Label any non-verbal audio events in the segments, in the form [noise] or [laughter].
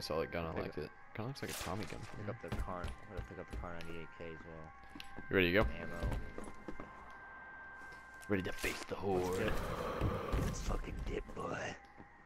a solid gun. I Pick liked it. Kind of looks like a Tommy gun. Pick up the car. I'm gonna pick up the Kar 98k as well. You ready to go? Ammo. Ready to face the Let's horde. dip. Let's fucking dip, boy.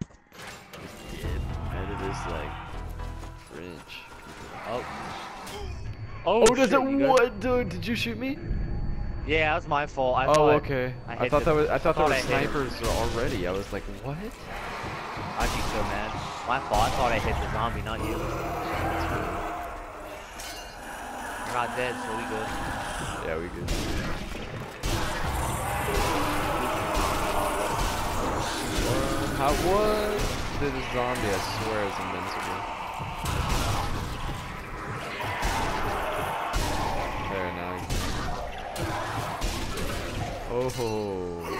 Let's dip out of this like French. Oh. oh. Oh, does shit, it what, dude? Did you shoot me? Yeah, that was my fault. I oh, thought okay. I I, thought the- that was. I thought, thought there were snipers already. I was like, what? I'd be so mad. My fault. I thought I hit the zombie, not you. We're not dead, so we good. Yeah, we good. How? Did a zombie? I swear is invincible. There now. Oh.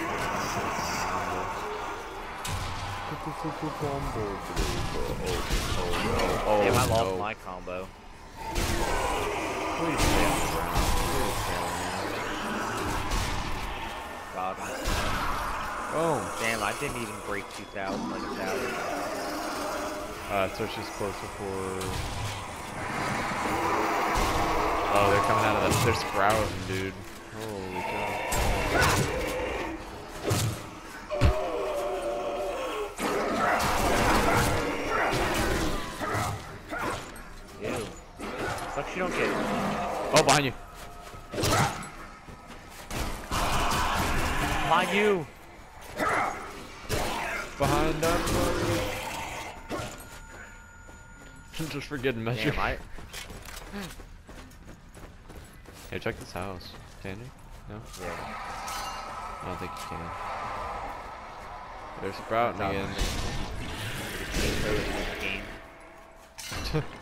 Oh, oh, Damn, I lost no. my combo. Please stay on the ground. Please stay on the ground. God. Boom. Damn, I didn't even break 2,000 like a thousand. Uh, so she's closer for. Oh, they're coming out of the. They're sprouting, dude. Holy cow. You don't get Oh, behind you. Behind you! Behind us. Just for good measure. Damn, I. [laughs] Hey, check this house. Can you? No? Yeah. I don't think you can. They're sprouting again.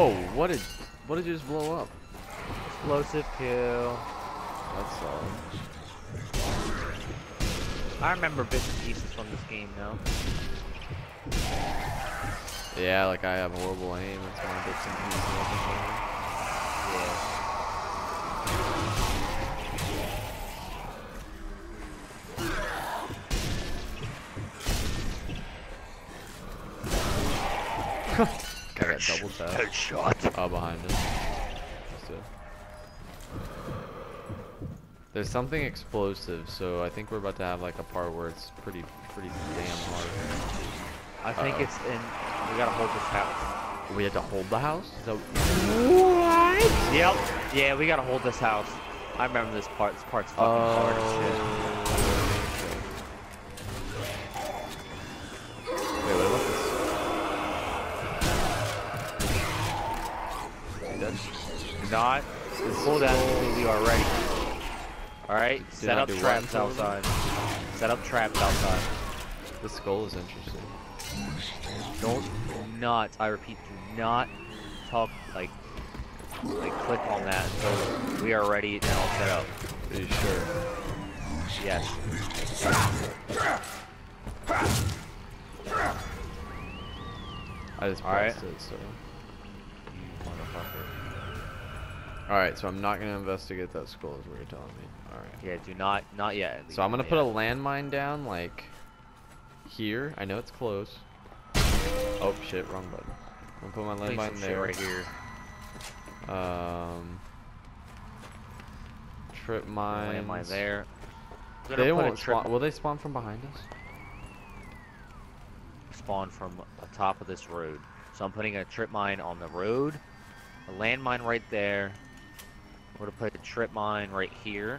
Whoa, what did what did you just blow up? Explosive kill. That's solid. I remember bits and pieces from this game now. Yeah, like I have horrible aim. That's my bits and pieces. of the game. Yeah. Got double tap. Headshot. Oh, uh, behind us. There's something explosive, so I think we're about to have like a part where it's pretty, pretty damn hard. I think Uh-oh. it's in. We gotta hold this house. We have to hold the house? Is that What? Yep. Yeah, we gotta hold this house. I remember this part. This part's fucking hard as oh. shit. Not pull that until we are ready. Alright? Set up traps outside. Set up traps outside. The skull is interesting. Don't do not, I repeat, do not talk like like click on that until we are ready and all set up. Are you sure? Yes. I just pressed it, so. You motherfucker. Alright, so I'm not gonna investigate that school, is what you're telling me. Alright. Yeah, do not not yet. So I'm gonna least, put a landmine down, like, here. I know it's close. Oh, shit, wrong button. I'm gonna put my yet. Landmine there. right here. Um, trip mines. Landmine there. They won't spawn. Will they spawn from behind us? spawn from the top of this road. So I'm putting a trip mine on the road, a landmine right there. We're gonna put a trip mine right here.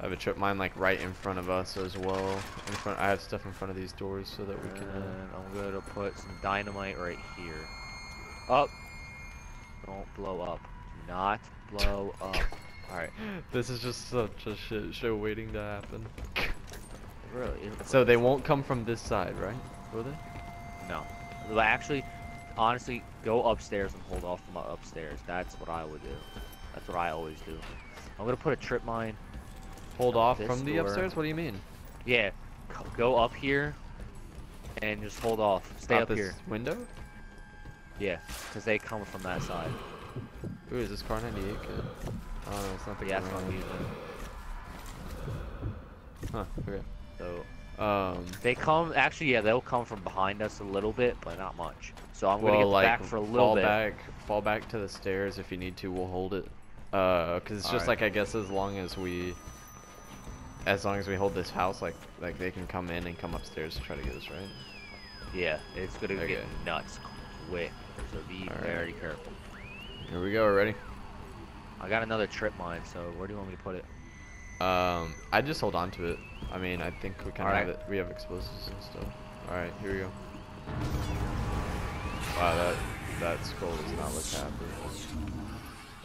I have a trip mine like right in front of us as well. In front, I have stuff in front of these doors so that we can. Uh, I'm gonna put some dynamite right here. Up. Don't blow up. Do not blow up. Alright. [laughs] this is just such a shit show waiting to happen. Really? So they won't come from this side, right? Will they? No. Well, actually, honestly, go upstairs and hold off from upstairs. That's what I would do. That's what I always do. I'm gonna put a trip mine. Hold off from the door. upstairs? What do you mean? Yeah. Go up here. And just hold off. Stay Out up this here. window? Yeah. Because they come from that side. Ooh, is this Kar 98 good? Oh, no, it's not the Yeah, that's what I'm ground. Huh, okay. So Um, they come. Actually, yeah, they'll come from behind us a little bit, but not much. So I'm gonna get like, back for a little fall bit. back, fall back to the stairs if you need to. We'll hold it. Uh, cause it's just Alright. like I guess as long as we, as long as we hold this house, like like they can come in and come upstairs to try to get us right. Yeah, it's gonna Okay. get nuts quick. So be Alright. very careful. Here we go. We're ready. I got another trip mine. So where do you want me to put it? Um, I just hold on to it. I mean, I think we kind of have it. We have explosives and stuff. All right, here we go. Wow, that that skull does not look happy.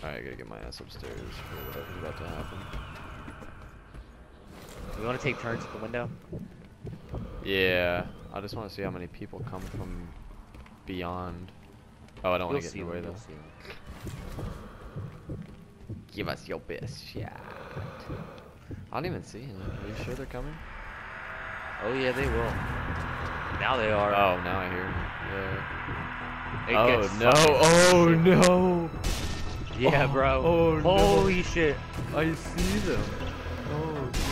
All right, I gotta get my ass upstairs for whatever's about to happen. We want to take turns at the window. Yeah, I just want to see how many people come from beyond. Oh, I don't to get in see the way them, though. Give us your best shot. I don't even see him. Are you sure they're coming? Oh yeah, they will. Now they are. Oh, now I hear him. Yeah. It oh gets no! Oh shit. no! Yeah, Oh, bro. oh, no. Holy shit. I see them. Oh god.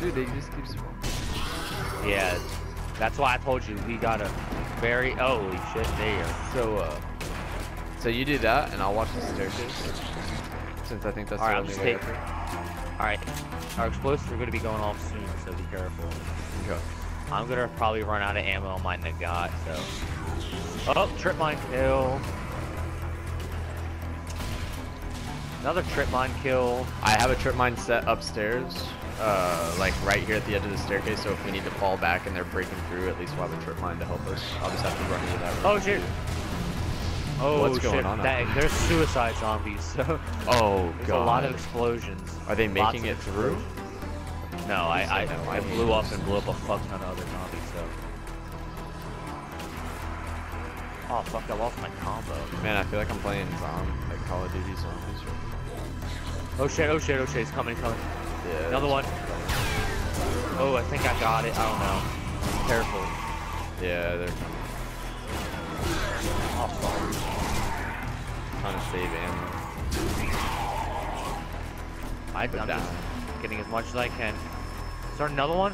Dude, they just keep spawning. Yeah, that's why I told you we gotta very. Holy shit, there. So, uh, so you do that, and I'll watch the staircase. Since I think that's Alright, the I'll only way take- up there. All right, our explosives are gonna be going off soon, so be careful. Okay. I'm gonna probably run out of ammo on my Nagant, so. Oh, trip mine kill. Another trip mine kill. I have a trip mine set upstairs, uh, like right here at the edge of the staircase. So if we need to fall back and they're breaking through, at least we'll have a trip mine to help us. I'll just have to run into that. room. Oh shit. Oh What's shit. going on That, there's suicide zombies, so [laughs] [laughs] Oh there's god. a lot of explosions. Are they making it through? No, I, I, I I blew up and blew up a fuck ton of other zombies, so. Oh fuck, I lost my combo. Man, I feel like I'm playing zombie, like Call of Duty zombies. Right Oh shit, oh shit, oh shit, it's coming, coming. Yeah. Another one. Oh, I think I got it. I don't know. Careful. Yeah, they're Oh fuck. trying to save ammo. I, I'm down. just getting as much as I can. Is there another one?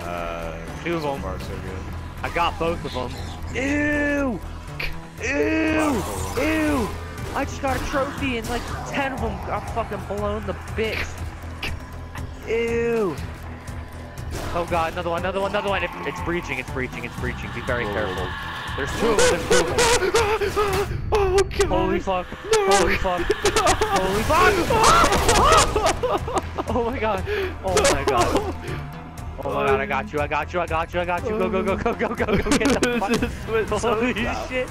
Uh, Two of so them. far so good. I got both of them. Ew! Ew! Ew! I just got a trophy and like 10 of them got fucking blown the bits. Ew! Oh god, another one, another one, another one. It, it's breaching, it's breaching, it's breaching. Be very Whoa. careful. There's two of them, two of them. oh god. Holy fuck. No. Holy fuck. Holy fuck! [laughs] oh my god. Oh my god. Oh my god, I got you, I got you, I got you, I got you. Go, go, go, go, go, go, go, get the [laughs] fuck. Holy shit.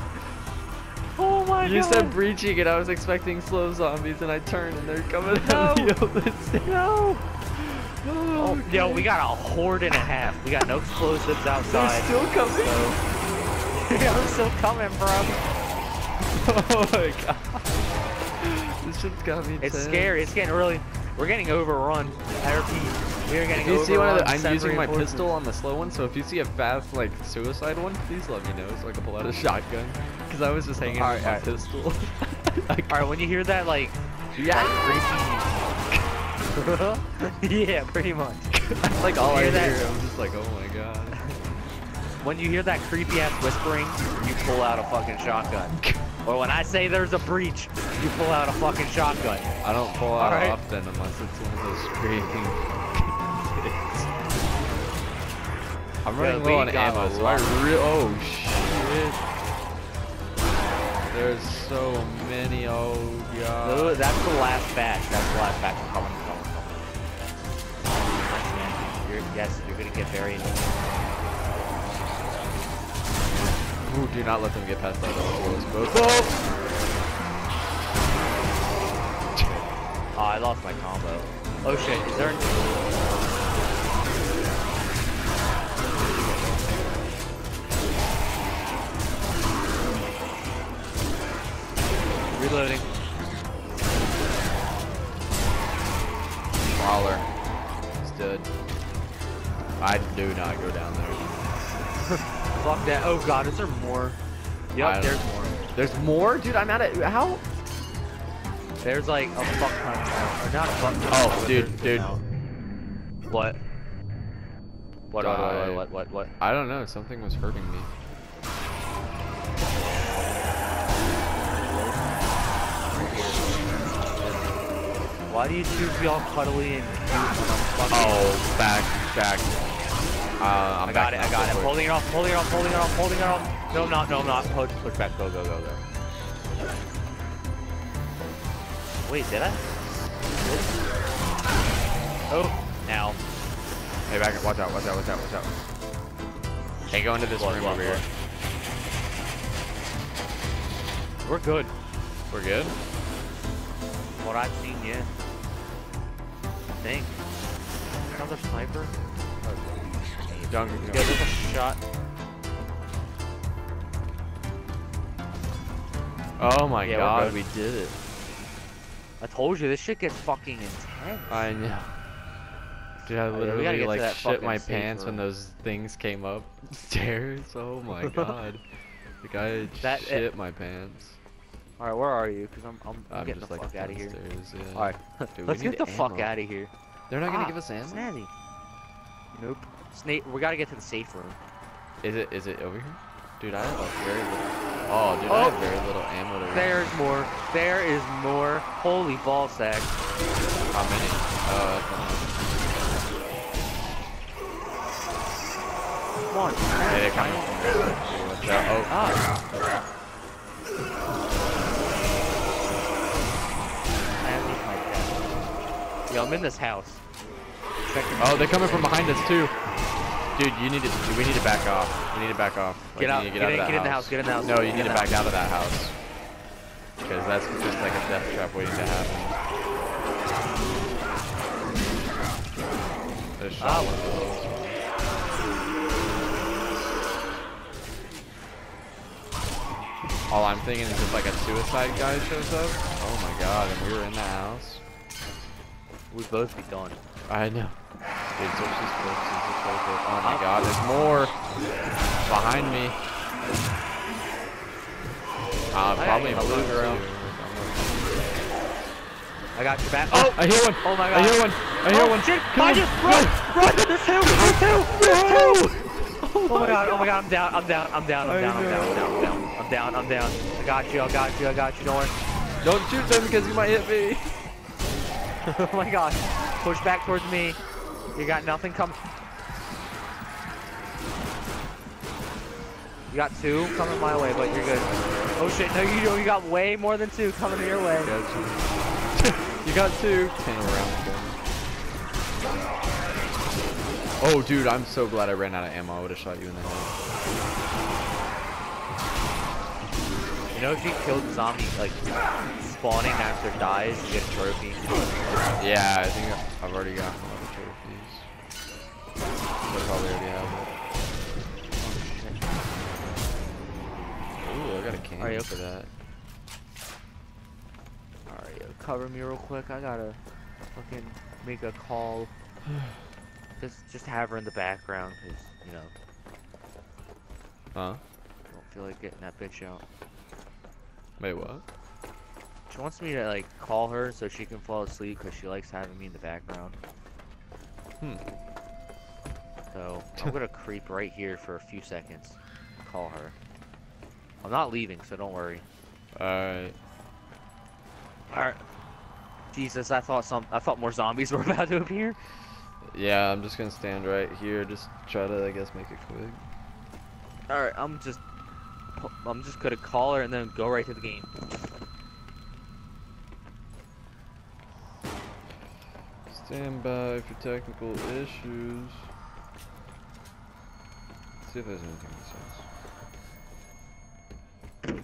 Oh my You god. You said breaching and I was expecting slow zombies and I turned and they're coming out No. the open stairs. No. Oh, Oh, yo, we got a horde and a half. We got no explosives outside. They're still coming. So, [laughs] I'm still coming, bro. oh my god. This shit's got me It's tense. scary. It's getting really. We're getting overrun. I repeat, we are getting If you overrun. see one of the, I'm using my pistol on the slow one, so if you see a fast, like, suicide one, please let me know so I can pull out a [laughs] shotgun. Because I was just hanging Alright, with my alright. pistol. Like, [laughs] All right, when you hear that, like, yeah! yeah, pretty much. That's like all I Hear hear. that? I'm just like, oh my god. When you hear that creepy ass whispering, you pull out a fucking shotgun. Or when I say there's a breach, you pull out a fucking shotgun. I don't pull out Alright. often unless it's one of those screaming. [laughs] I'm Yeah, running we low on ammo, so I lot. re- oh shit. There's so many, oh Those- god. That's the last batch. That's the last batch. Coming, coming, coming. You're, yes, you're gonna get very. Ooh, do not let them get past that boat. Oh, I lost my combo. Oh shit, is there? Reloading. Brawler. Stood. I do not go down there. [laughs] Fuck that. Oh god, is there more? Don't- there's more. There's more, dude. I'm at it. How? There's like a fuck ton. Or not a fuck ton. Oh, dude, dude. What? What, what, what, what, what, what? I don't know. Something was hurting me. Why do you two be all cuddly and cute when I'm fucking... Oh, back, back. Uh, I'm I got it, I got go it. for Holding it off, holding it off, holding it off, holding it off. No, I'm not, no, I'm not. Push, push back, go, go, go, go. Wait, did I? Oh, now. Hey, back. Watch out. Watch out. Watch out. Watch out. Hey, go into this What, room what, over here. We're good. We're good. What I've seen, yeah. I think. Another sniper? Don't. Yeah, there's a shot. Oh my Yeah, god, we did it. I told you, this shit gets fucking intense. I know. Dude, I Oh, yeah, literally to like shit my pants when those things came up [laughs] stairs. Oh my [laughs] god. The guy That- shit my pants. Alright, where are you? Because I'm, I'm, I'm getting the like fuck out of here. Yeah. Alright, let's get the fuck out of here. They're not gonna Ah, give us ammo. Snazzy. Nope. Snake, we gotta get to the safe room. Is it? Is it over here? Dude, I have like very little. Oh, dude, I have Oh. very little ammo to. There's more. There is more. Holy ball sack. How many? Uh, Come on. yeah, they're coming. Watch out. Oh. Ah. I have these like. Yo, I'm in this house. Oh, they're coming from behind us too. Dude, you need to. We need to back off. We need to back off. Like, Get out. to Get, out in, get in the house. Get in the house. No, you Get need to back house. out of that house. Because that's just like a death trap waiting to happen. There's shot Ah. of those. All I'm thinking is if like a suicide guy shows up. Oh my god, and we were in the house. We'd both be done. I know. Dude, search these books, search this book. Oh my god, there's more behind me. Uh, I probably got a blue Luger out. I got your back. Oh, I hear one. Oh my god. I hear one. I hear oh, one. Shit, Kill I him. just run, run. There's two. There's two. There's two. Oh my god. Oh my god. I'm down. I'm down. I'm down. I'm down, I'm down. I'm down. I'm down. I'm down. I'm down. I got you. I got you. I got you. Don't worry. Don't shoot them because you might hit me. [laughs] oh my god. Push back towards me. You got nothing coming. You got two coming my way, but you're good. Oh shit, no you don't. You got way more than two coming your way. Got you. [laughs] you got two. Oh, dude, I'm so glad I ran out of ammo. I would have shot you in the head. You know if you killed zombie, like, spawning after dies, you get a trophy. Yeah, I think I've already got one trophies. I probably already have it. Oh, Ooh, I got a cannon Are you for that. Alright, cover me real quick. I gotta fucking make a call. [sighs] Just, just have her in the background, cause, you know, Huh? don't feel like getting that bitch out. Wait, what? She wants me to, like, call her so she can fall asleep, cause she likes having me in the background. Hmm. So, I'm gonna creep right here for a few seconds. Call her. I'm not leaving, so don't worry. Alright. Alright. Jesus, I thought some I thought more zombies [laughs] were about to appear. Yeah, I'm just gonna stand right here. Just try to, I guess, make it quick. Alright, I'm just I'm just gonna call her and then go right to the game. Stand by for technical issues. see if there's anything that says.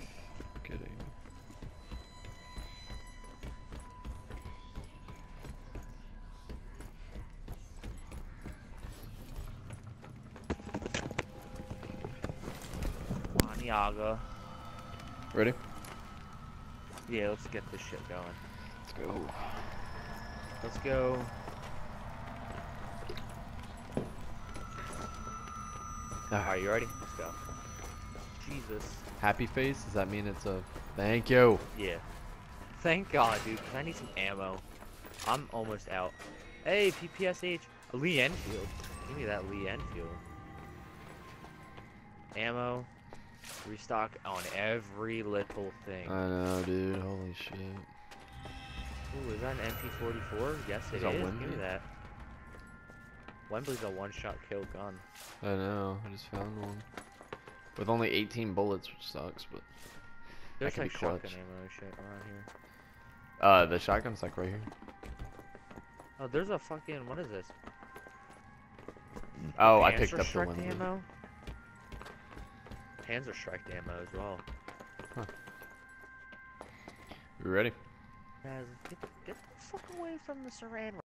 Kidding. Maniaga. Ready? Yeah, let's get this shit going. Let's go. Let's go. Ah. Alright, you ready? Let's go. Jesus. Happy face? Does that mean it's a thank you? Yeah. Thank God, dude, because I need some ammo. I'm almost out. Hey, PPSH. Lee Enfield. Give me that Lee Enfield. Ammo. Restock on every little thing. I know, dude. Holy shit. Ooh, is that an MP44? Yes, it Is is. Give me that. Wembley's a one-shot kill gun. I know. I just found one. With only 18 bullets, which sucks, but There's like be shotgun clutch. ammo shit around here. uh, the shotgun's like right here. Oh, there's a fucking what is this? Oh, I picked up the one. ammo. Panzerschreck ammo as well. Huh. You ready? Guys, get, get the fuck away from the saran